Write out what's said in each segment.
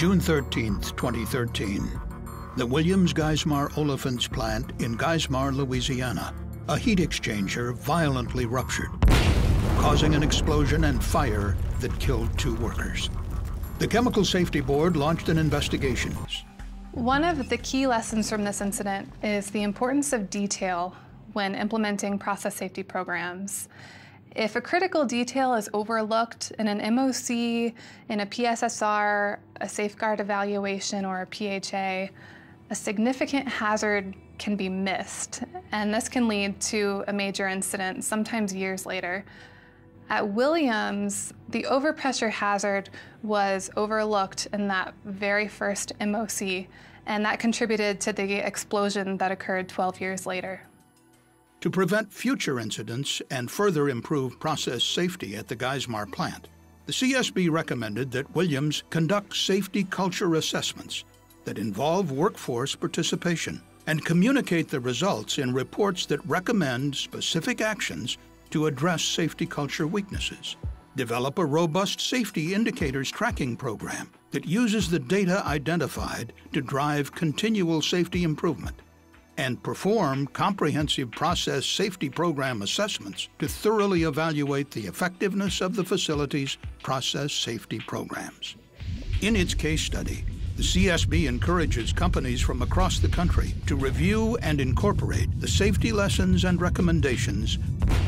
June 13, 2013, the Williams Geismar Olefins plant in Geismar, Louisiana, a heat exchanger violently ruptured, causing an explosion and fire that killed two workers. The Chemical Safety Board launched an investigation. One of the key lessons from this incident is the importance of detail when implementing process safety programs. If a critical detail is overlooked in an MOC, in a PSSR, a safeguard evaluation, or a PHA, a significant hazard can be missed, and this can lead to a major incident, sometimes years later. At Williams, the overpressure hazard was overlooked in that very first MOC, and that contributed to the explosion that occurred 12 years later. To prevent future incidents and further improve process safety at the Geismar plant, the CSB recommended that Williams conduct safety culture assessments that involve workforce participation and communicate the results in reports that recommend specific actions to address safety culture weaknesses. Develop a robust safety indicators tracking program that uses the data identified to drive continual safety improvement and perform comprehensive process safety program assessments to thoroughly evaluate the effectiveness of the facility's process safety programs. In its case study, the CSB encourages companies from across the country to review and incorporate the safety lessons and recommendations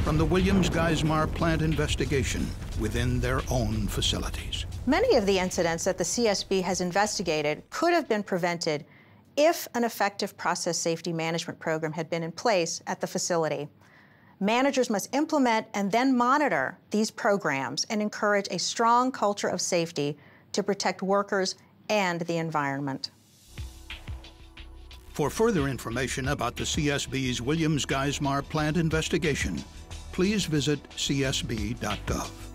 from the Williams Geismar plant investigation within their own facilities. Many of the incidents that the CSB has investigated could have been prevented if an effective process safety management program had been in place at the facility. Managers must implement and then monitor these programs and encourage a strong culture of safety to protect workers and the environment. For further information about the CSB's Williams Geismar plant investigation, please visit csb.gov.